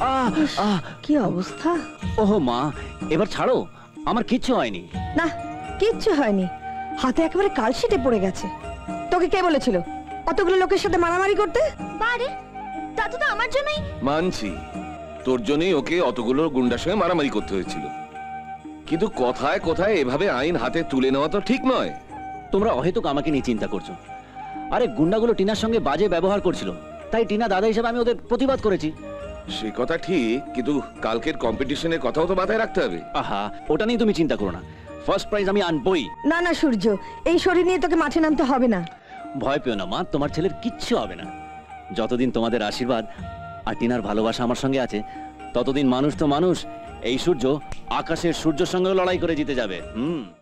আহ আহ। কি অবস্থা? ওহো মা এবার ছাড়ো আমার কিচ্ছু হয়নি। না কিচ্ছু হয়নি। হাতে একেবারে কালশিটে পড়ে গেছে। তোকে কে বলেছিল? অতগুলো লোকের সাথে মারামারি করতে? বারে দাদু তো আমার জন্যই। মানছি তোর জন্যই ওকে অতগুলো গুন্ডার সঙ্গে মারামারি করতে হয়েছিল। কিন্তু কথায় কথায় এভাবে আইন হাতে তুলে নেওয়া তো ঠিক নয়। তোমরা অহেতুক আমাকে নিয়ে চিন্তা করছ। আরে গুন্ডাগুলো টিনার সঙ্গে বাজে ব্যবহার করছিল। তাই টিনা দাদা হিসেবে আমি ওদের প্রতিবাদ করেছি। সে কথা ঠিক কিন্তু কালকের কম্পিটিশনের কথাও তো মাথায় রাখতে হবে। আহা ওটা নিয়ে তুমি চিন্তা করো না। ফার্স্ট প্রাইজ আমি আনবই। না না সূর্য এই শরীর নিয়ে তোকে মাঠে নামতে হবে না। ভয় পেও না মা তোমার ছেলের কিচ্ছু হবে না। যতদিন তোমাদের আশীর্বাদ আর টিনার ভালোবাসা আমার সঙ্গে আছে ততদিন মানুষ তো মানুষ এই সূর্য আকাশের সূর্যের সঙ্গেও লড়াই করে জিতে যাবে। হুম।